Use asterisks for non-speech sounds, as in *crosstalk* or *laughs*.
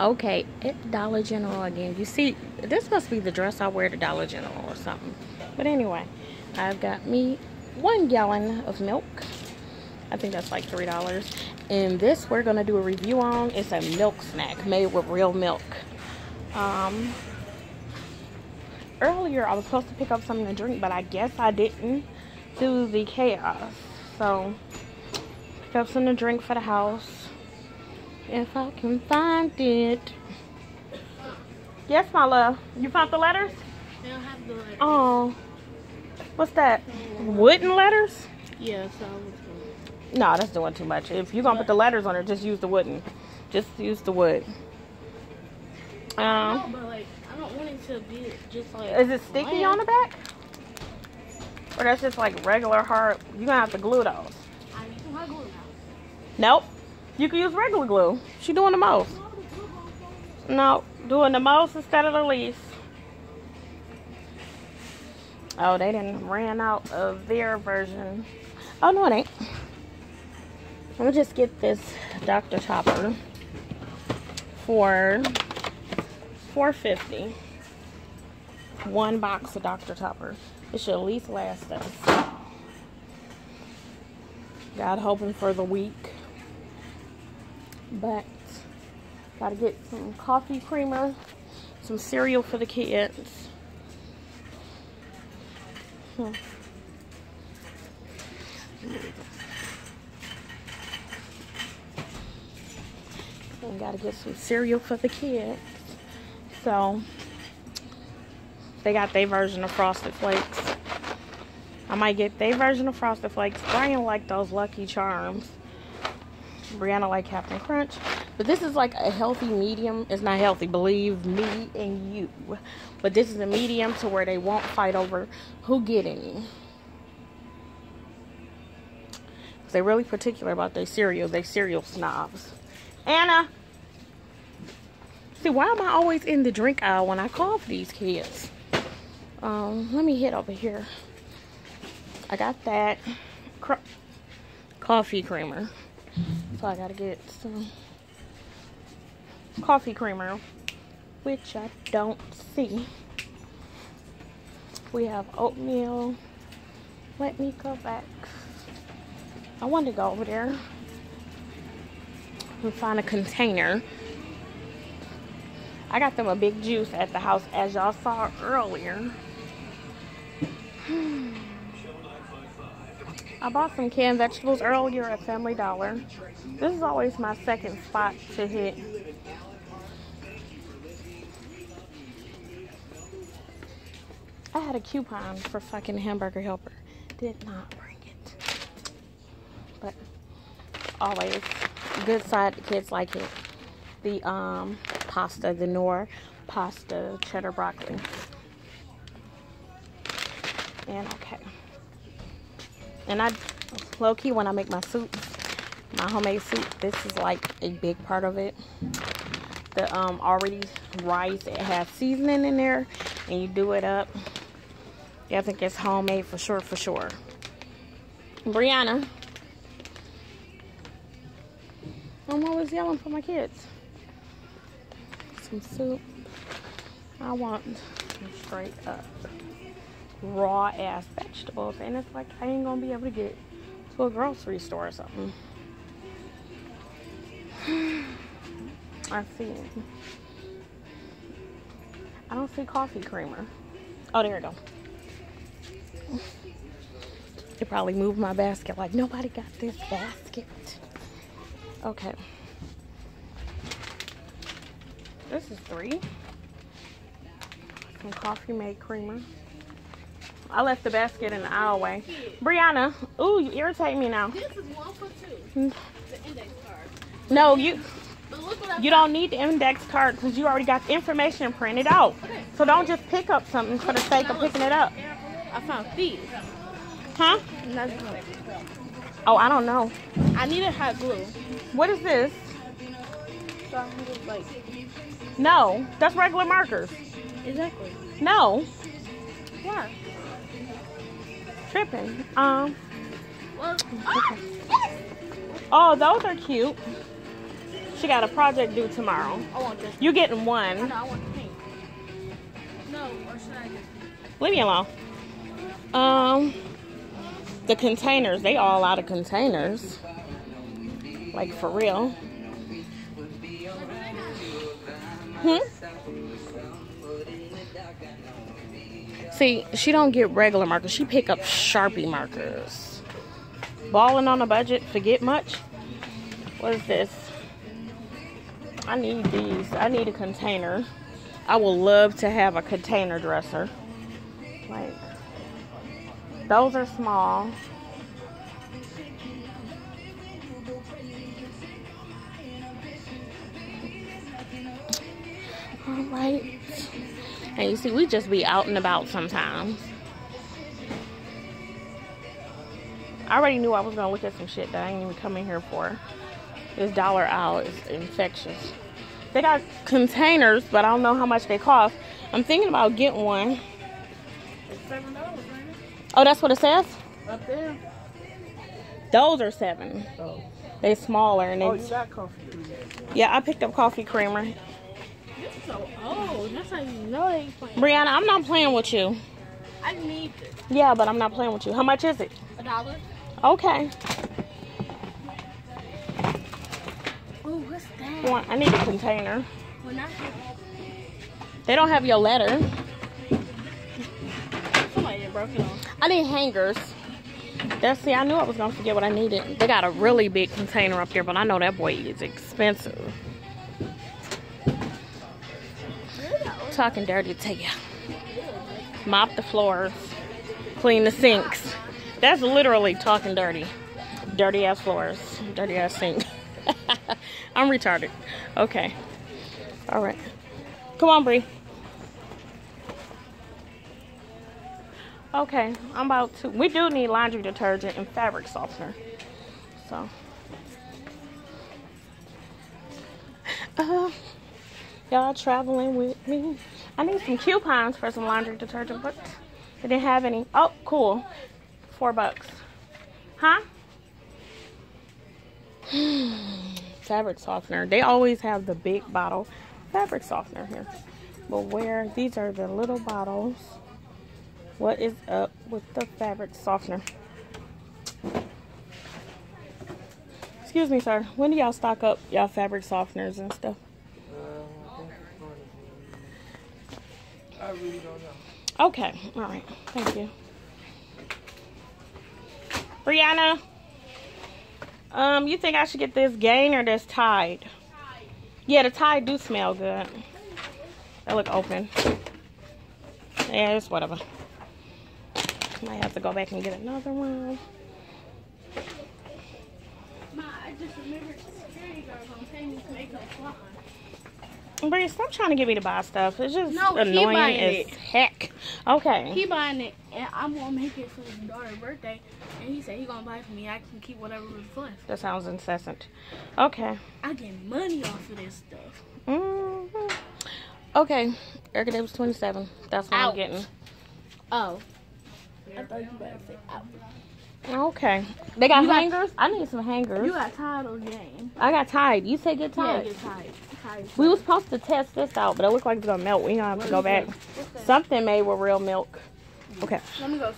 Okay, at Dollar General again. You see, this must be the dress I wear to Dollar General or something. But anyway, I've got me one gallon of milk. I think that's like $3. And this we're going to do a review on. It's a milk snack made with real milk. Um, earlier, I was supposed to pick up something to drink, but I guess I didn't do the chaos. So, pick up something to drink for the house if I can find it. Yes, my love. You found the letters? They don't have the letters. Oh. What's that? Wooden letters? Yeah, so I was going. No, that's doing too much. If you're going to put the letters on it, just use the wooden. Just use the wood. No, Um, but like, I don't want it to be just like. is it sticky on the back? Or that's just like regular hard? You're going to have to glue those. I need my glue now. Nope. You can use regular glue. She doing the most. No, doing the most instead of the least. Oh, they didn't ran out of their version. Oh no, it ain't. Let me just get this Dr. Topper for four fifty. One box of Dr. Topper. It should at least last us. God hoping for the week. But gotta get some coffee creamer, some cereal for the kids. Hmm. And gotta get some cereal for the kids. So they got their version of Frosted Flakes. I might get their version of Frosted Flakes. Brian like those Lucky Charms. Brianna like Captain Crunch. But this is like a healthy medium. It's not healthy, believe me and you. But this is a medium to where they won't fight over who get any. They're really particular about their cereal. They cereal snobs. Anna! See, why am I always in the drink aisle when I call for these kids? Um, let me hit over here. I got that coffee creamer. So I gotta get some coffee creamer, which I don't see. We have oatmeal. Let me go back. I want to go over there and find a container. I got them a big juice at the house, as y'all saw earlier. *sighs* Hmm. I bought some canned vegetables earlier at Family Dollar. This is always my second spot to hit. I had a coupon for fucking Hamburger Helper. Did not bring it. But always good side kids like it. The um pasta, the Knorr pasta cheddar broccoli. And okay. And I low key when I make my soup, my homemade soup, this is like a big part of it. The um already rice, it has seasoning in there and you do it up. Yeah, I think it's homemade for sure, for sure. Brianna. I'm always yelling for my kids. Some soup. I want straight up raw ass vegetables and it's like I ain't gonna be able to get to a grocery store or something. *sighs* I see. I don't see coffee creamer. Oh, there we go. They probably moved my basket like nobody got this basket. Okay. This is three. Some coffee made creamer. I left the basket in the aisleway. Brianna, ooh, you irritate me now. This is one for two. The index card. No, you But look what I you don't need the index card because you already got the information printed out. So don't just pick up something for the sake of picking it up. I found these. Huh? Oh, I don't know. I needed hot glue. What is this? So needed like No, that's regular markers. exactly. No, Why? Tripping. Um, oh, those are cute. She got a project due tomorrow. I want this. You getting one. No, I want pink. No, or should I just? Leave me alone. Um, the containers, they all out of containers. Like for real. Hmm? See, she don't get regular markers. She pick up Sharpie markers. Balling on a budget, forget much. What is this? I need these. I need a container. I would love to have a container dresser. Like, those are small. All right. And you see, we just be out and about sometimes. I already knew I was gonna look at some shit that I ain't even come in here for. This dollar out is infectious. They got containers, but I don't know how much they cost. I'm thinking about getting one. It's seven dollars, right? Oh, that's what it says? Up there. Those are seven. Oh. They smaller and they. Oh, you got coffee. yeah, I picked up coffee creamer. This is so old. That's how you know they ain't playing. Brianna, I'm not playing with you. I need this. Yeah, but I'm not playing with you. How much is it? A dollar. Okay. Oh, what's that? I need a container. When I hear They don't have your letter. somebody broke it. I need hangers. That's see, I knew I was gonna forget what I needed. They got a really big container up there, but I know that boy is expensive. Talking dirty to you. Mop the floors, clean the sinks. That's literally talking dirty. Dirty ass floors, dirty ass sink. *laughs* I'm retarded. Okay. All right. Come on, Bree. Okay, I'm about to. We do need laundry detergent and fabric softener. So. *laughs* Uh, y'all traveling with me? I need some coupons for some laundry detergent, but they didn't have any. Oh, cool. Four bucks. Huh? *sighs* fabric softener. They always have the big bottle fabric softener here. But where these are the little bottles. What is up with the fabric softener? Excuse me, sir. When do y'all stock up y'all fabric softeners and stuff? I really don't know. Okay, all right. Thank you. Brianna, um, you think I should get this Gain or this Tide? Yeah, the Tide do smell good. They look open. Yeah, it's whatever. Might have to go back and get another one. Ma, I just remembered security guard gonna pay me to make a fly. Bree, stop trying to get me to buy stuff. It's just No, he annoying buying as it. heck. Okay. He buying it, and I'm gonna make it for his daughter's birthday. And he said he gonna buy it for me. I can keep whatever was left. That sounds incessant. Okay. I get money off of this stuff. hmm Okay. Erica Davis 27. That's what I'm getting. Oh. I thought you better say out. Okay. They got You got- hangers? I need some hangers. You got Tide of Gain. I got Tide. You said get Tide. Yeah, Tide. get tired. tired. we were supposed to test this out, but it looks like it's gonna melt. We gonna have to go back. Something made with real milk. Okay. Let me go.